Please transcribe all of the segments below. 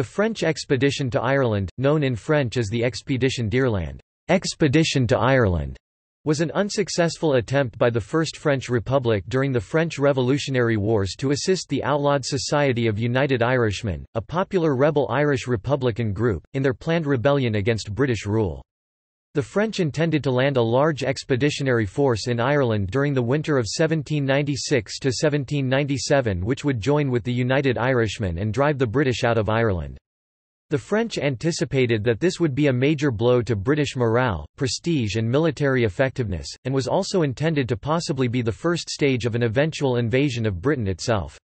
The French expedition to Ireland, known in French as the Expedition d'Irlande expedition to Ireland, was an unsuccessful attempt by the First French Republic during the French Revolutionary Wars to assist the outlawed Society of United Irishmen, a popular rebel Irish Republican group, in their planned rebellion against British rule. The French intended to land a large expeditionary force in Ireland during the winter of 1796–1797 which would join with the United Irishmen and drive the British out of Ireland. The French anticipated that this would be a major blow to British morale, prestige and military effectiveness, and was also intended to possibly be the first stage of an eventual invasion of Britain itself.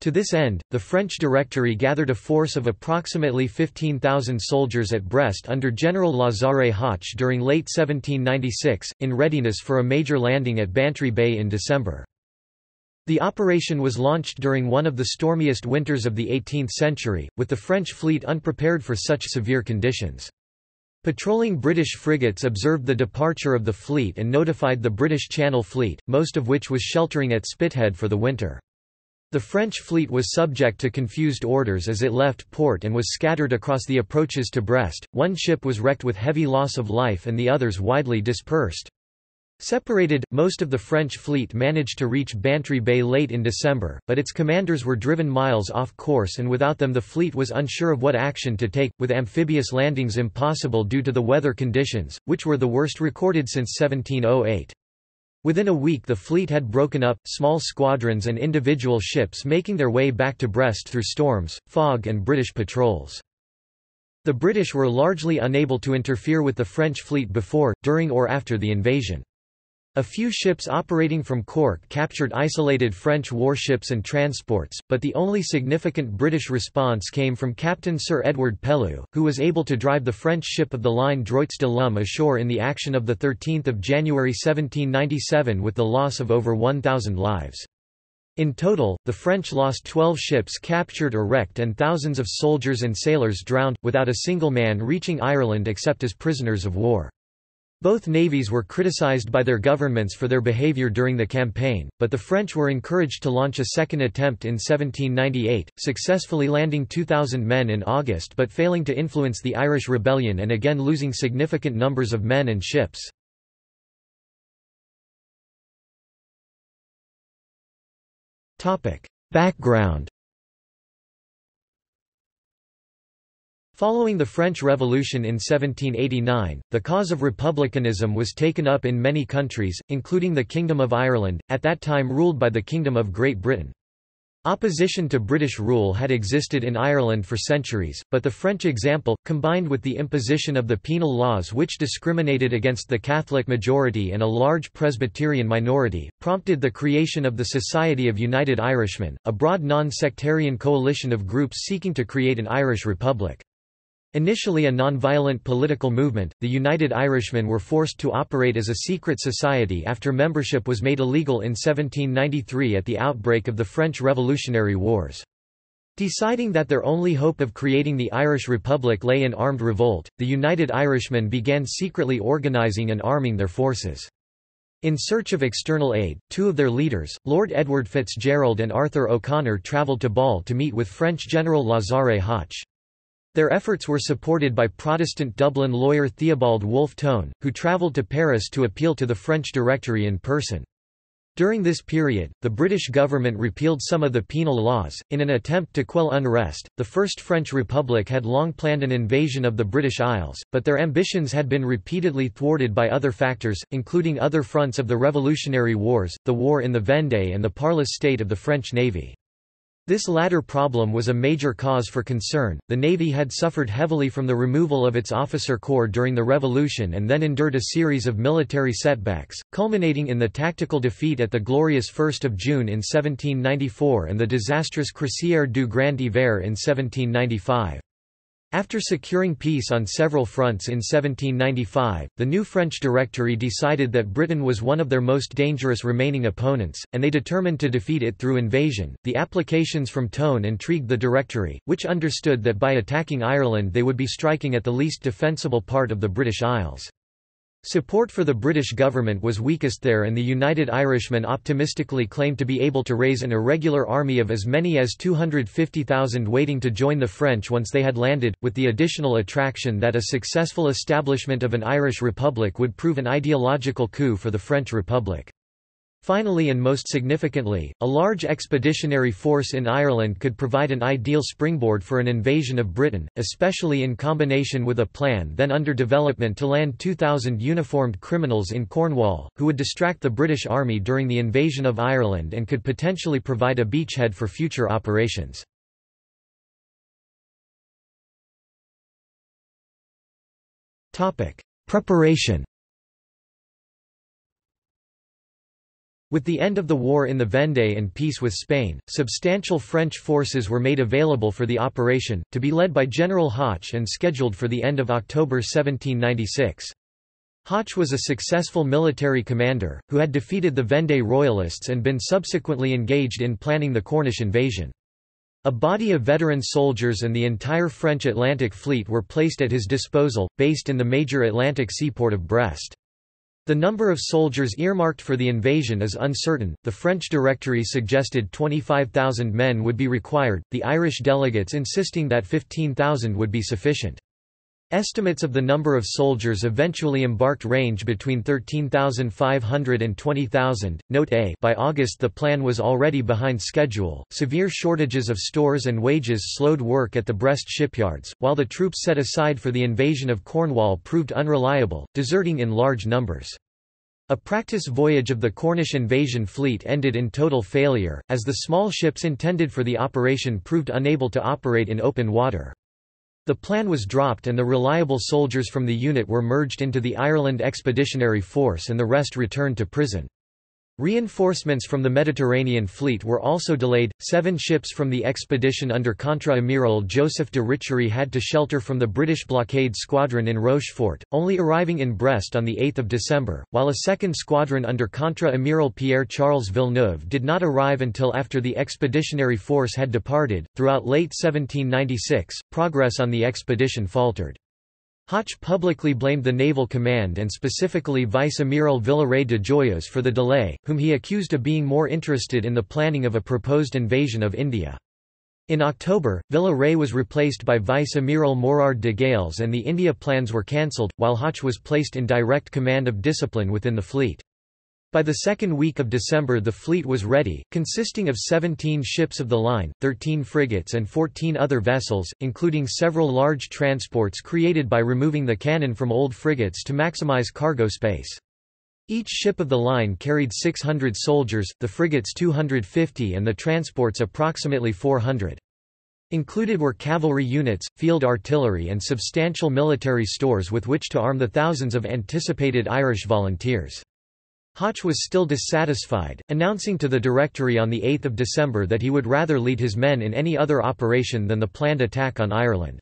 To this end, the French Directory gathered a force of approximately 15,000 soldiers at Brest under General Lazare Hoche during late 1796, in readiness for a major landing at Bantry Bay in December. The operation was launched during one of the stormiest winters of the 18th century, with the French fleet unprepared for such severe conditions. Patrolling British frigates observed the departure of the fleet and notified the British Channel Fleet, most of which was sheltering at Spithead for the winter. The French fleet was subject to confused orders as it left port and was scattered across the approaches to Brest. One ship was wrecked with heavy loss of life and the others widely dispersed. Separated, most of the French fleet managed to reach Bantry Bay late in December, but its commanders were driven miles off course and without them the fleet was unsure of what action to take, with amphibious landings impossible due to the weather conditions, which were the worst recorded since 1708. Within a week the fleet had broken up, small squadrons and individual ships making their way back to Brest through storms, fog and British patrols. The British were largely unable to interfere with the French fleet before, during or after the invasion. A few ships operating from Cork captured isolated French warships and transports, but the only significant British response came from Captain Sir Edward Pellew, who was able to drive the French ship of the line Droits de l'Homme ashore in the action of 13 January 1797 with the loss of over 1,000 lives. In total, the French lost 12 ships captured or wrecked and thousands of soldiers and sailors drowned, without a single man reaching Ireland except as prisoners of war. Both navies were criticized by their governments for their behavior during the campaign, but the French were encouraged to launch a second attempt in 1798, successfully landing 2,000 men in August but failing to influence the Irish rebellion and again losing significant numbers of men and ships. Background Following the French Revolution in 1789, the cause of republicanism was taken up in many countries, including the Kingdom of Ireland, at that time ruled by the Kingdom of Great Britain. Opposition to British rule had existed in Ireland for centuries, but the French example, combined with the imposition of the penal laws which discriminated against the Catholic majority and a large Presbyterian minority, prompted the creation of the Society of United Irishmen, a broad non-sectarian coalition of groups seeking to create an Irish republic. Initially a non-violent political movement, the United Irishmen were forced to operate as a secret society after membership was made illegal in 1793 at the outbreak of the French Revolutionary Wars. Deciding that their only hope of creating the Irish Republic lay in armed revolt, the United Irishmen began secretly organising and arming their forces. In search of external aid, two of their leaders, Lord Edward Fitzgerald and Arthur O'Connor travelled to Bâle to meet with French General Lazare Hoche. Their efforts were supported by Protestant Dublin lawyer Theobald Wolfe Tone, who travelled to Paris to appeal to the French Directory in person. During this period, the British government repealed some of the penal laws. In an attempt to quell unrest, the First French Republic had long planned an invasion of the British Isles, but their ambitions had been repeatedly thwarted by other factors, including other fronts of the Revolutionary Wars, the war in the Vendée, and the parlous state of the French Navy. This latter problem was a major cause for concern. The Navy had suffered heavily from the removal of its officer corps during the Revolution and then endured a series of military setbacks, culminating in the tactical defeat at the glorious 1st of June in 1794 and the disastrous Croisière du Grand Hiver in 1795. After securing peace on several fronts in 1795, the new French Directory decided that Britain was one of their most dangerous remaining opponents, and they determined to defeat it through invasion. The applications from Tone intrigued the Directory, which understood that by attacking Ireland they would be striking at the least defensible part of the British Isles. Support for the British government was weakest there and the United Irishmen optimistically claimed to be able to raise an irregular army of as many as 250,000 waiting to join the French once they had landed, with the additional attraction that a successful establishment of an Irish Republic would prove an ideological coup for the French Republic. Finally and most significantly, a large expeditionary force in Ireland could provide an ideal springboard for an invasion of Britain, especially in combination with a plan then under development to land 2,000 uniformed criminals in Cornwall, who would distract the British Army during the invasion of Ireland and could potentially provide a beachhead for future operations. Preparation With the end of the war in the Vendée and peace with Spain, substantial French forces were made available for the operation, to be led by General Hoche and scheduled for the end of October 1796. Hoche was a successful military commander, who had defeated the Vendée Royalists and been subsequently engaged in planning the Cornish invasion. A body of veteran soldiers and the entire French Atlantic Fleet were placed at his disposal, based in the major Atlantic seaport of Brest. The number of soldiers earmarked for the invasion is uncertain. The French Directory suggested 25,000 men would be required, the Irish delegates insisting that 15,000 would be sufficient. Estimates of the number of soldiers eventually embarked range between 13,500 and 20,000. Note A By August the plan was already behind schedule. Severe shortages of stores and wages slowed work at the Brest shipyards, while the troops set aside for the invasion of Cornwall proved unreliable, deserting in large numbers. A practice voyage of the Cornish invasion fleet ended in total failure, as the small ships intended for the operation proved unable to operate in open water. The plan was dropped and the reliable soldiers from the unit were merged into the Ireland Expeditionary Force and the rest returned to prison. Reinforcements from the Mediterranean fleet were also delayed. Seven ships from the expedition under Contra-Amiral Joseph de Richery had to shelter from the British blockade squadron in Rochefort, only arriving in Brest on 8 December, while a second squadron under Contra-Amiral Pierre-Charles Villeneuve did not arrive until after the expeditionary force had departed. Throughout late 1796, progress on the expedition faltered. Hoche publicly blamed the naval command and specifically Vice-Amiral Villaret de Joyeuse for the delay, whom he accused of being more interested in the planning of a proposed invasion of India. In October, Villaret was replaced by Vice-Amiral Morard de Gales and the India plans were cancelled, while Hoche was placed in direct command of discipline within the fleet. By the second week of December the fleet was ready, consisting of 17 ships of the line, 13 frigates and 14 other vessels, including several large transports created by removing the cannon from old frigates to maximize cargo space. Each ship of the line carried 600 soldiers, the frigates 250 and the transports approximately 400. Included were cavalry units, field artillery and substantial military stores with which to arm the thousands of anticipated Irish volunteers. Hoche was still dissatisfied, announcing to the Directory on 8 December that he would rather lead his men in any other operation than the planned attack on Ireland.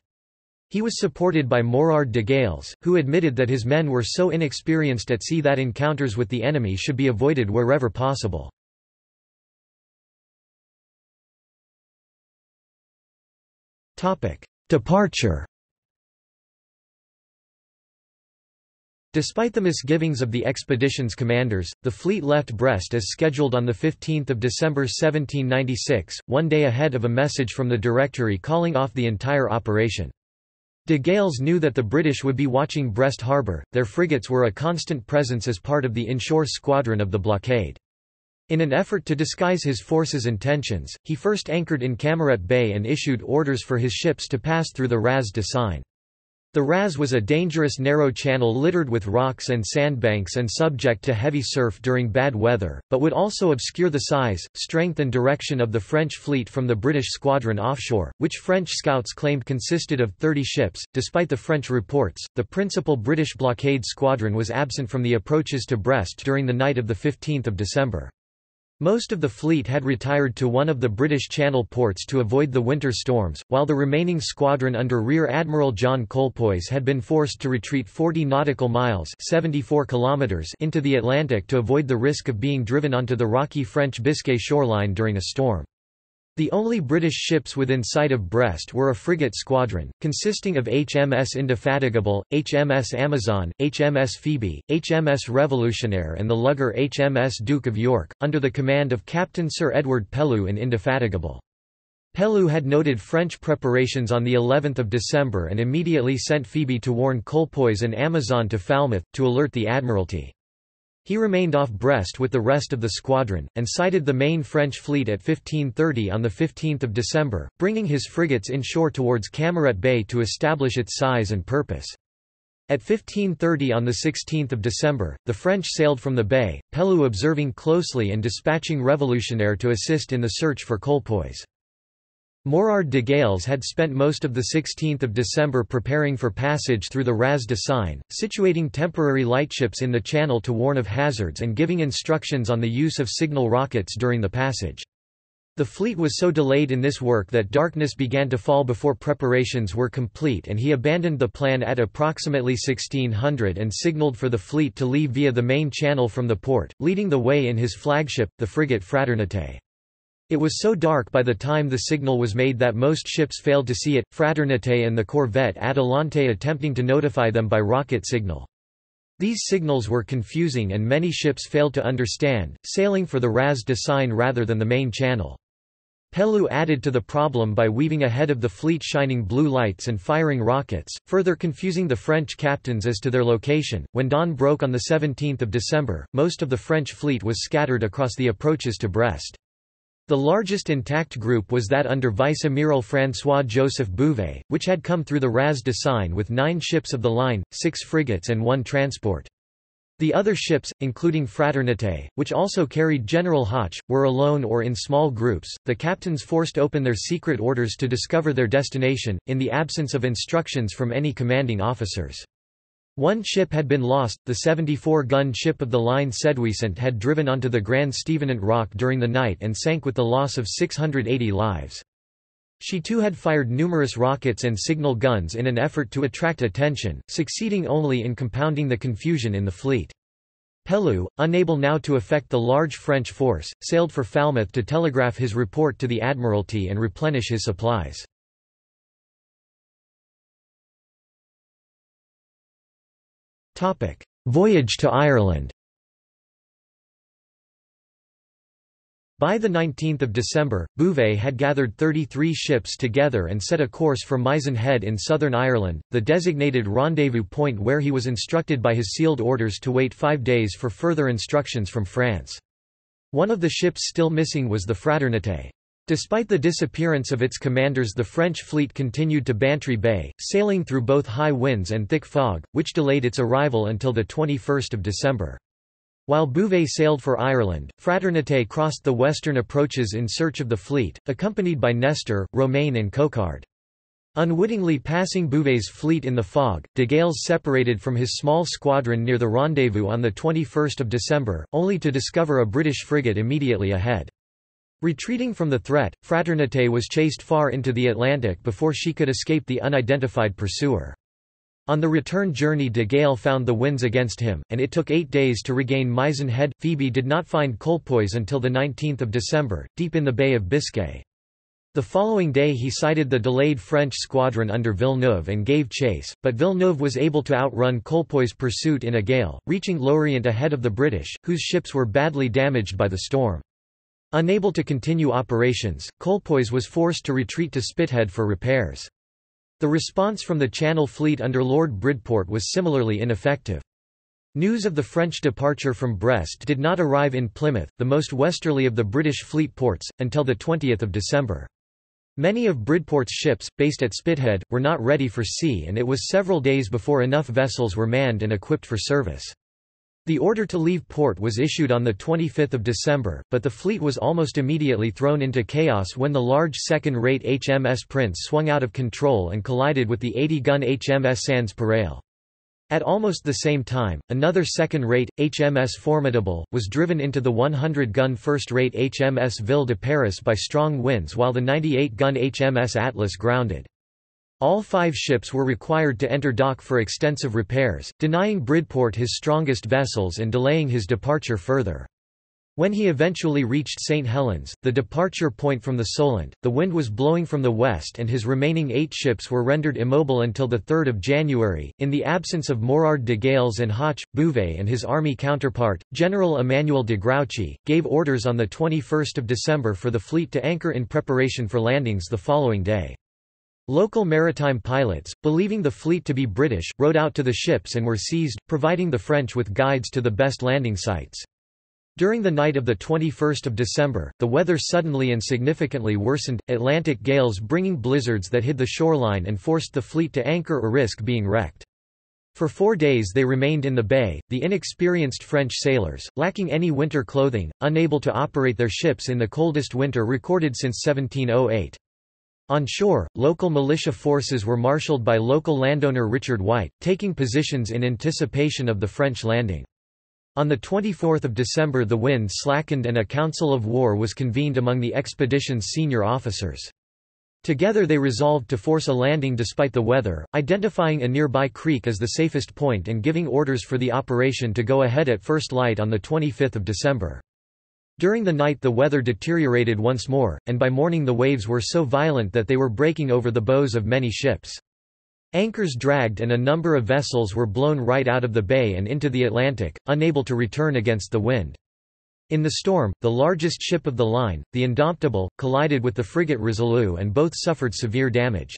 He was supported by Morard de Gales, who admitted that his men were so inexperienced at sea that encounters with the enemy should be avoided wherever possible. Departure Despite the misgivings of the expedition's commanders, the fleet left Brest as scheduled on 15 December 1796, one day ahead of a message from the Directory calling off the entire operation. De Gales knew that the British would be watching Brest harbour, their frigates were a constant presence as part of the inshore squadron of the blockade. In an effort to disguise his force's intentions, he first anchored in Camaret Bay and issued orders for his ships to pass through the Raz de Seine. The Raz was a dangerous narrow channel littered with rocks and sandbanks and subject to heavy surf during bad weather, but would also obscure the size, strength and direction of the French fleet from the British squadron offshore, which French scouts claimed consisted of 30 ships. Despite the French reports, the principal British blockade squadron was absent from the approaches to Brest during the night of 15 December. Most of the fleet had retired to one of the British Channel ports to avoid the winter storms, while the remaining squadron under Rear Admiral John Colpoys had been forced to retreat 40 nautical miles 74 kilometers into the Atlantic to avoid the risk of being driven onto the rocky French Biscay shoreline during a storm. The only British ships within sight of Brest were a frigate squadron, consisting of HMS Indefatigable, HMS Amazon, HMS Phoebe, HMS Revolutionaire and the lugger HMS Duke of York, under the command of Captain Sir Edward Pellew in Indefatigable. Pellew had noted French preparations on the 11th of December and immediately sent Phoebe to warn Colpoys and Amazon to Falmouth, to alert the Admiralty. He remained off Brest with the rest of the squadron, and sighted the main French fleet at 1530 on 15 December, bringing his frigates inshore towards Camaret Bay to establish its size and purpose. At 1530 on 16 December, the French sailed from the bay, Pellew observing closely and dispatching Revolutionaire to assist in the search for Colpoys. Morard de Gales had spent most of 16 December preparing for passage through the Raz de Seine, situating temporary lightships in the channel to warn of hazards and giving instructions on the use of signal rockets during the passage. The fleet was so delayed in this work that darkness began to fall before preparations were complete and he abandoned the plan at approximately 1600 and signalled for the fleet to leave via the main channel from the port, leading the way in his flagship, the frigate Fraternité. It was so dark by the time the signal was made that most ships failed to see it, Fraternité and the corvette Atalante attempting to notify them by rocket signal. These signals were confusing and many ships failed to understand, sailing for the Raz de Seine rather than the main channel. Pellew added to the problem by weaving ahead of the fleet shining blue lights and firing rockets, further confusing the French captains as to their location. When dawn broke on 17 December, most of the French fleet was scattered across the approaches to Brest. The largest intact group was that under Vice-Amiral François-Joseph Bouvet, which had come through the Raz de Seine with nine ships of the line, six frigates and one transport. The other ships, including Fraternité, which also carried General Hoche, were alone or in small groups. The captains forced open their secret orders to discover their destination, in the absence of instructions from any commanding officers. One ship had been lost, the 74-gun ship of the line Séduisant had driven onto the Grand Stevenant rock during the night and sank with the loss of 680 lives. She too had fired numerous rockets and signal guns in an effort to attract attention, succeeding only in compounding the confusion in the fleet. Pellew, unable now to affect the large French force, sailed for Falmouth to telegraph his report to the Admiralty and replenish his supplies. Voyage to Ireland By 19 December, Bouvet had gathered 33 ships together and set a course for Mizen Head in southern Ireland, the designated rendezvous point where he was instructed by his sealed orders to wait five days for further instructions from France. One of the ships still missing was the Fraternité. Despite the disappearance of its commanders the French fleet continued to Bantry Bay, sailing through both high winds and thick fog, which delayed its arrival until 21 December. While Bouvet sailed for Ireland, Fraternité crossed the western approaches in search of the fleet, accompanied by Nestor, Romain and Cocarde. Unwittingly passing Bouvet's fleet in the fog, de Gales separated from his small squadron near the rendezvous on 21 December, only to discover a British frigate immediately ahead. Retreating from the threat, Fraternité was chased far into the Atlantic before she could escape the unidentified pursuer. On the return journey de Gale found the winds against him, and it took eight days to regain Mizen Head. Phoebe did not find Colpoys until 19 December, deep in the Bay of Biscay. The following day he sighted the delayed French squadron under Villeneuve and gave chase, but Villeneuve was able to outrun Colpoys' pursuit in a gale, reaching Lorient ahead of the British, whose ships were badly damaged by the storm. Unable to continue operations, Colpoys was forced to retreat to Spithead for repairs. The response from the Channel Fleet under Lord Bridport was similarly ineffective. News of the French departure from Brest did not arrive in Plymouth, the most westerly of the British fleet ports, until 20 December. Many of Bridport's ships, based at Spithead, were not ready for sea and it was several days before enough vessels were manned and equipped for service. The order to leave port was issued on 25 December, but the fleet was almost immediately thrown into chaos when the large second-rate HMS Prince swung out of control and collided with the 80-gun HMS Sans Pareil. At almost the same time, another second-rate, HMS Formidable, was driven into the 100-gun first-rate HMS Ville de Paris by strong winds while the 98-gun HMS Atlas grounded. All five ships were required to enter dock for extensive repairs, denying Bridport his strongest vessels and delaying his departure further. When he eventually reached St. Helens, the departure point from the Solent, the wind was blowing from the west and his remaining eight ships were rendered immobile until 3 January. In the absence of Morard de Gales and Hoche, Bouvet and his army counterpart, General Emmanuel de Grouchy, gave orders on 21 December for the fleet to anchor in preparation for landings the following day. Local maritime pilots, believing the fleet to be British, rowed out to the ships and were seized, providing the French with guides to the best landing sites. During the night of 21 December, the weather suddenly and significantly worsened, Atlantic gales bringing blizzards that hid the shoreline and forced the fleet to anchor or risk being wrecked. For four days they remained in the bay, the inexperienced French sailors, lacking any winter clothing, unable to operate their ships in the coldest winter recorded since 1708. On shore, local militia forces were marshaled by local landowner Richard White, taking positions in anticipation of the French landing. On 24 December the wind slackened and a council of war was convened among the expedition's senior officers. Together they resolved to force a landing despite the weather, identifying a nearby creek as the safest point and giving orders for the operation to go ahead at first light on 25 December. During the night the weather deteriorated once more, and by morning the waves were so violent that they were breaking over the bows of many ships. Anchors dragged and a number of vessels were blown right out of the bay and into the Atlantic, unable to return against the wind. In the storm, the largest ship of the line, the Indomptable, collided with the frigate Resolue and both suffered severe damage.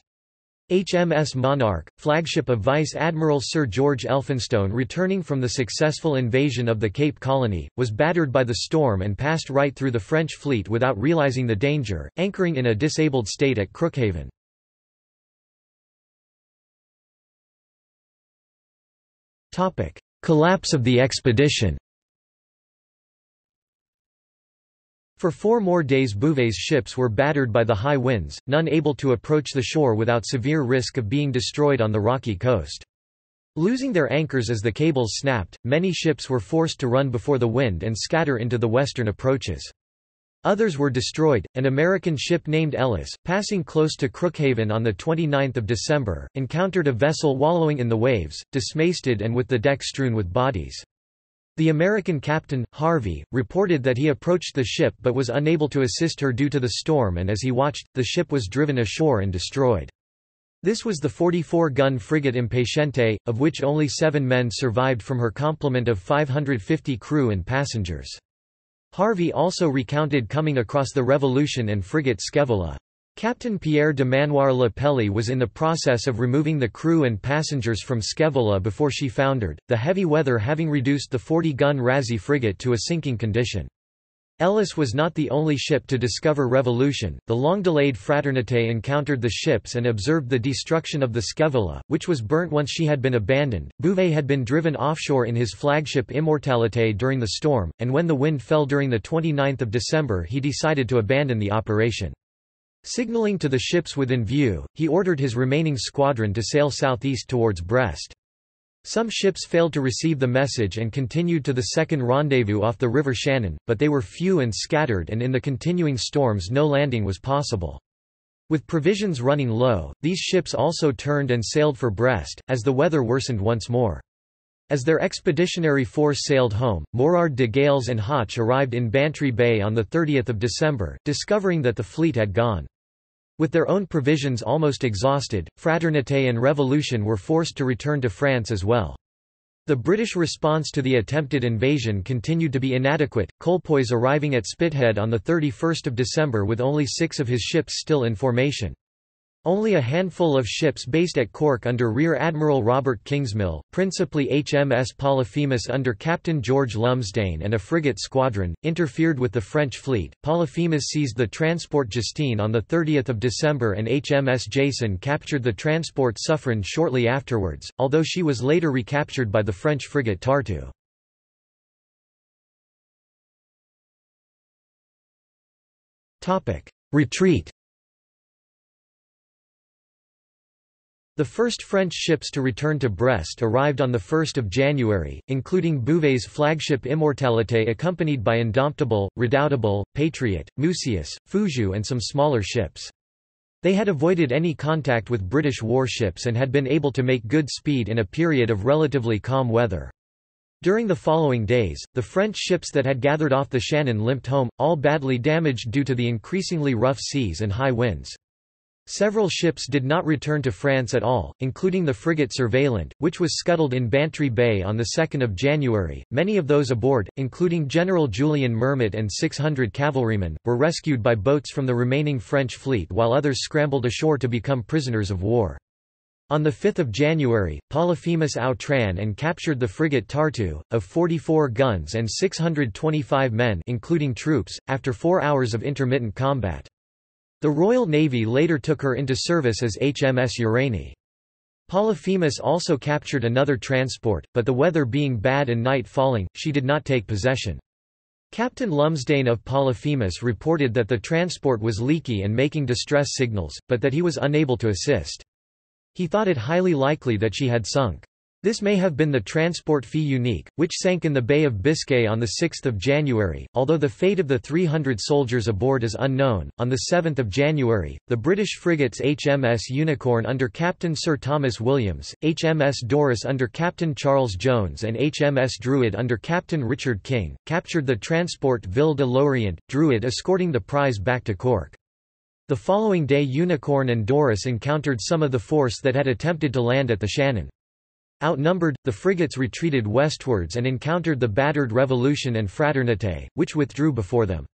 HMS Monarch, flagship of Vice Admiral Sir George Elphinstone returning from the successful invasion of the Cape Colony, was battered by the storm and passed right through the French fleet without realizing the danger, anchoring in a disabled state at Crookhaven. Collapse of the expedition. For four more days Bouvet's ships were battered by the high winds, none able to approach the shore without severe risk of being destroyed on the rocky coast. Losing their anchors as the cables snapped, many ships were forced to run before the wind and scatter into the western approaches. Others were destroyed. An American ship named Ellis, passing close to Crookhaven on 29 December, encountered a vessel wallowing in the waves, dismasted and with the deck strewn with bodies. The American captain, Harvey, reported that he approached the ship but was unable to assist her due to the storm and as he watched, the ship was driven ashore and destroyed. This was the 44-gun frigate Impatiente, of which only seven men survived from her complement of 550 crew and passengers. Harvey also recounted coming across the Revolution and frigate Scaevola. Captain Pierre de Manoir Le Pelly was in the process of removing the crew and passengers from Scaevola before she foundered, the heavy weather having reduced the 40-gun razée frigate to a sinking condition. Ellis was not the only ship to discover revolution. The long-delayed Fraternité encountered the ships and observed the destruction of the Scaevola, which was burnt once she had been abandoned. Bouvet had been driven offshore in his flagship Immortalité during the storm, and when the wind fell during the 29th of December he decided to abandon the operation. Signaling to the ships within view, he ordered his remaining squadron to sail southeast towards Brest. Some ships failed to receive the message and continued to the second rendezvous off the River Shannon, but they were few and scattered and in the continuing storms no landing was possible. With provisions running low, these ships also turned and sailed for Brest, as the weather worsened once more. As their expeditionary force sailed home, Morard de Gales and Hoche arrived in Bantry Bay on 30 December, discovering that the fleet had gone. With their own provisions almost exhausted, Fraternité and Revolution were forced to return to France as well. The British response to the attempted invasion continued to be inadequate, Colpoys arriving at Spithead on 31 December with only six of his ships still in formation. Only a handful of ships based at Cork under Rear Admiral Robert Kingsmill, principally HMS Polyphemus under Captain George Lumsdaine and a frigate squadron, interfered with the French fleet. Polyphemus seized the transport Justine on 30 December and HMS Jason captured the transport Suffren shortly afterwards, although she was later recaptured by the French frigate Tortue. Retreat The first French ships to return to Brest arrived on 1 January, including Bouvet's flagship Immortalité accompanied by Indomptable, Redoutable, Patriot, Mucius, Fougueux and some smaller ships. They had avoided any contact with British warships and had been able to make good speed in a period of relatively calm weather. During the following days, the French ships that had gathered off the Shannon limped home, all badly damaged due to the increasingly rough seas and high winds. Several ships did not return to France at all, including the frigate Surveillant, which was scuttled in Bantry Bay on 2 January. Many of those aboard, including General Julian Mermet and 600 cavalrymen, were rescued by boats from the remaining French fleet while others scrambled ashore to become prisoners of war. On 5 January, Polyphemus outran and captured the frigate Tortue, of 44 guns and 625 men including troops, after four hours of intermittent combat. The Royal Navy later took her into service as HMS Uranie. Polyphemus also captured another transport, but the weather being bad and night falling, she did not take possession. Captain Lumsdaine of Polyphemus reported that the transport was leaky and making distress signals, but that he was unable to assist. He thought it highly likely that she had sunk. This may have been the transport Fille Unique, which sank in the Bay of Biscay on 6 January, although the fate of the 300 soldiers aboard is unknown. On 7 January, the British frigates HMS Unicorn under Captain Sir Thomas Williams, HMS Doris under Captain Charles Jones and HMS Druid under Captain Richard King, captured the transport Ville de l'Orient, Druid escorting the prize back to Cork. The following day Unicorn and Doris encountered some of the force that had attempted to land at the Shannon. Outnumbered, the frigates retreated westwards and encountered the battered Revolution and Fraternité, which withdrew before them.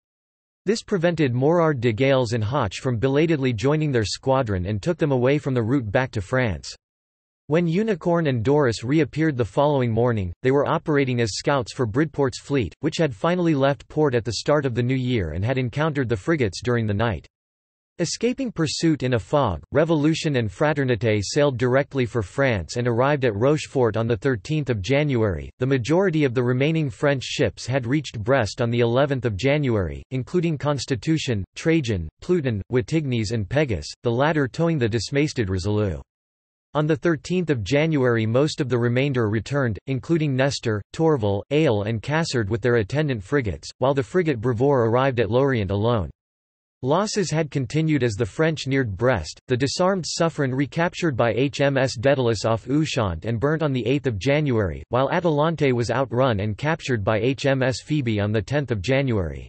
This prevented Morard de Gales and Hoche from belatedly joining their squadron and took them away from the route back to France. When Unicorn and Doris reappeared the following morning, they were operating as scouts for Bridport's fleet, which had finally left port at the start of the new year and had encountered the frigates during the night. Escaping pursuit in a fog, Revolution and Fraternité sailed directly for France and arrived at Rochefort on 13 January. The majority of the remaining French ships had reached Brest on of January, including Constitution, Trajan, Pluton, Wattignies and Pegasus, the latter towing the dismasted Resolue. On 13 January most of the remainder returned, including Nestor, Tourville, Aigle and Cassard with their attendant frigates, while the frigate Bravoure arrived at Lorient alone. Losses had continued as the French neared Brest, the disarmed Suffren recaptured by HMS Daedalus off Ushant and burnt on 8 January, while Atalante was outrun and captured by HMS Phoebe on 10 January.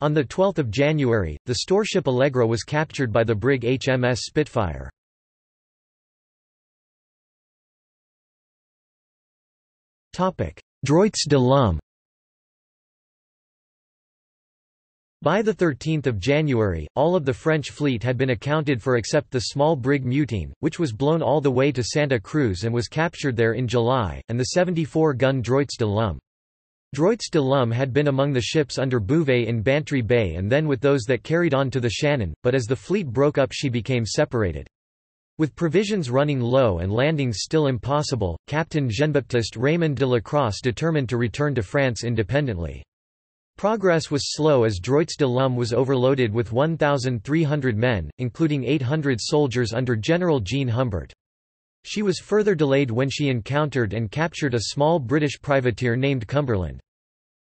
On 12 January, the storeship Allegra was captured by the brig HMS Spitfire. Droits de l'Homme By 13 January, all of the French fleet had been accounted for except the small brig Mutine, which was blown all the way to Santa Cruz and was captured there in July, and the 74-gun Droits de l'Homme. Droits de l'Homme had been among the ships under Bouvet in Bantry Bay and then with those that carried on to the Shannon, but as the fleet broke up she became separated. With provisions running low and landings still impossible, Captain Jean-Baptiste Raymond de la Lacrosse determined to return to France independently. Progress was slow as Droits de l'Homme was overloaded with 1,300 men, including 800 soldiers under General Jean Humbert. She was further delayed when she encountered and captured a small British privateer named Cumberland.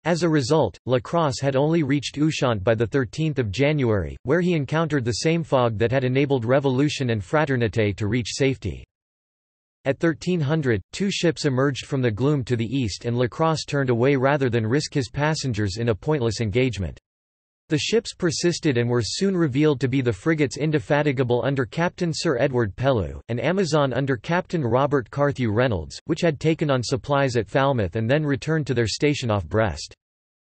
As a result, La Lacrosse had only reached Ushant by 13 January, where he encountered the same fog that had enabled Revolution and Fraternité to reach safety. At 1300, two ships emerged from the gloom to the east and Lacrosse turned away rather than risk his passengers in a pointless engagement. The ships persisted and were soon revealed to be the frigates Indefatigable under Captain Sir Edward Pellew, and Amazon under Captain Robert Carthew Reynolds, which had taken on supplies at Falmouth and then returned to their station off Brest.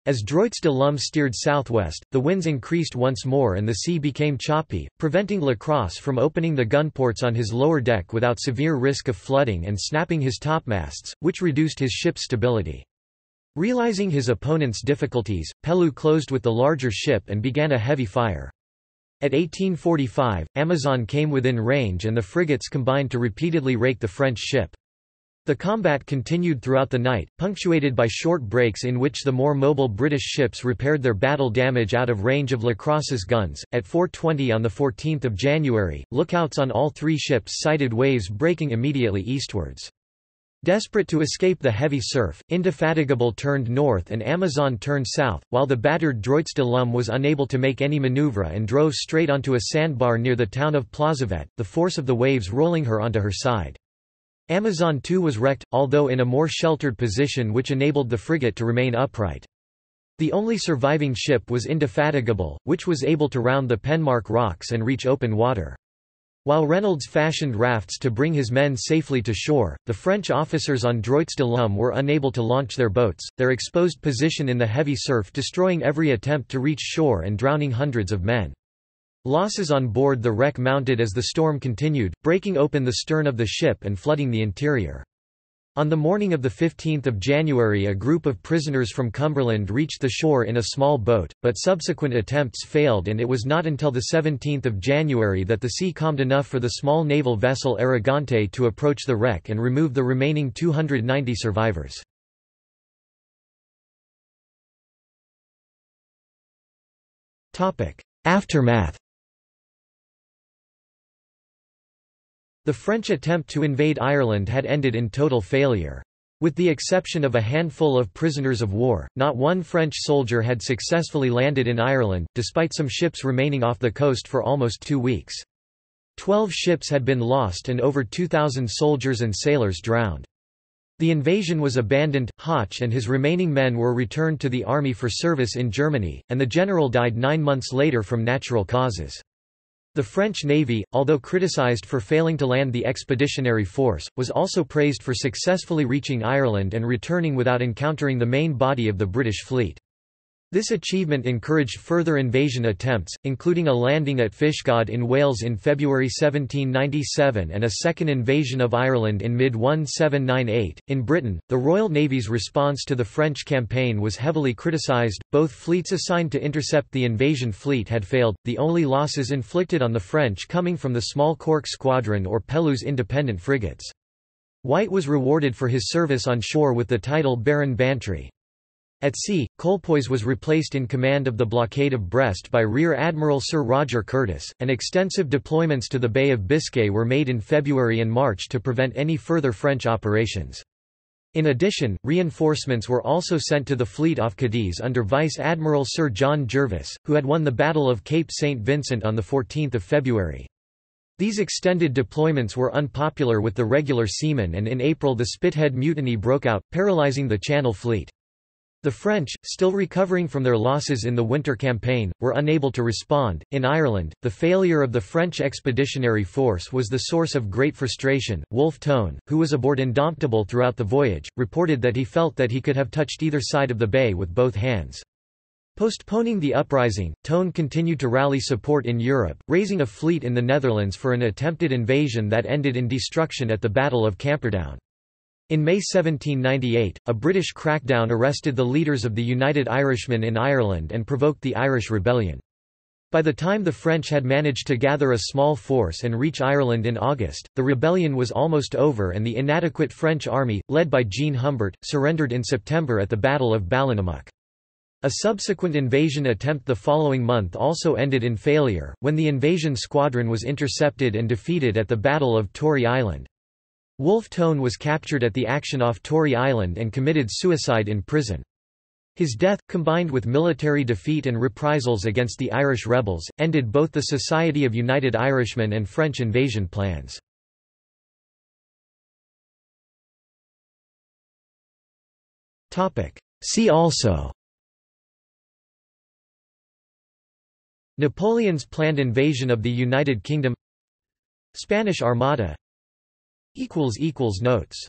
As Droits de l'Homme steered southwest, the winds increased once more and the sea became choppy, preventing Lacrosse from opening the gunports on his lower deck without severe risk of flooding and snapping his topmasts, which reduced his ship's stability. Realizing his opponent's difficulties, Pellew closed with the larger ship and began a heavy fire. At 1845, Amazon came within range and the frigates combined to repeatedly rake the French ship. The combat continued throughout the night, punctuated by short breaks in which the more mobile British ships repaired their battle damage out of range of Lacrosse's guns. At 4:20 on the 14th of January, lookouts on all three ships sighted waves breaking immediately eastwards. Desperate to escape the heavy surf, Indefatigable turned north and Amazon turned south, while the battered Droits de l'Homme was unable to make any manoeuvre and drove straight onto a sandbar near the town of Plozévet, the force of the waves rolling her onto her side. Amazon too was wrecked, although in a more sheltered position which enabled the frigate to remain upright. The only surviving ship was Indefatigable, which was able to round the Penmarck rocks and reach open water. While Reynolds fashioned rafts to bring his men safely to shore, the French officers on Droits de l'Homme were unable to launch their boats, their exposed position in the heavy surf destroying every attempt to reach shore and drowning hundreds of men. Losses on board the wreck mounted as the storm continued, breaking open the stern of the ship and flooding the interior. On the morning of 15 January a group of prisoners from Cumberland reached the shore in a small boat, but subsequent attempts failed and it was not until 17 January that the sea calmed enough for the small naval vessel Arrogante to approach the wreck and remove the remaining 290 survivors. Aftermath The French attempt to invade Ireland had ended in total failure. With the exception of a handful of prisoners of war, not one French soldier had successfully landed in Ireland, despite some ships remaining off the coast for almost two weeks. Twelve ships had been lost and over 2,000 soldiers and sailors drowned. The invasion was abandoned, Hoche and his remaining men were returned to the army for service in Germany, and the general died nine months later from natural causes. The French Navy, although criticized for failing to land the expeditionary force, was also praised for successfully reaching Ireland and returning without encountering the main body of the British fleet. This achievement encouraged further invasion attempts, including a landing at Fishguard in Wales in February 1797 and a second invasion of Ireland in mid-1798. In Britain, the Royal Navy's response to the French campaign was heavily criticised, both fleets assigned to intercept the invasion fleet had failed, the only losses inflicted on the French coming from the small Cork Squadron or Pellews independent frigates. White was rewarded for his service on shore with the title Baron Bantry. At sea, Colpoys was replaced in command of the blockade of Brest by Rear Admiral Sir Roger Curtis, and extensive deployments to the Bay of Biscay were made in February and March to prevent any further French operations. In addition, reinforcements were also sent to the fleet off Cadiz under Vice Admiral Sir John Jervis, who had won the Battle of Cape St. Vincent on 14 February. These extended deployments were unpopular with the regular seamen and in April the Spithead Mutiny broke out, paralysing the Channel Fleet. The French, still recovering from their losses in the winter campaign, were unable to respond. In Ireland, the failure of the French expeditionary force was the source of great frustration. Wolfe Tone, who was aboard Indomptable throughout the voyage, reported that he felt that he could have touched either side of the bay with both hands. Postponing the uprising, Tone continued to rally support in Europe, raising a fleet in the Netherlands for an attempted invasion that ended in destruction at the Battle of Camperdown. In May 1798, a British crackdown arrested the leaders of the United Irishmen in Ireland and provoked the Irish Rebellion. By the time the French had managed to gather a small force and reach Ireland in August, the rebellion was almost over and the inadequate French army, led by Jean Humbert, surrendered in September at the Battle of Ballinamuck. A subsequent invasion attempt the following month also ended in failure, when the invasion squadron was intercepted and defeated at the Battle of Tory Island. Wolfe Tone was captured at the action off Tory Island and committed suicide in prison. His death, combined with military defeat and reprisals against the Irish rebels, ended both the Society of United Irishmen and French invasion plans. See also Napoleon's planned invasion of the United Kingdom Spanish Armada Notes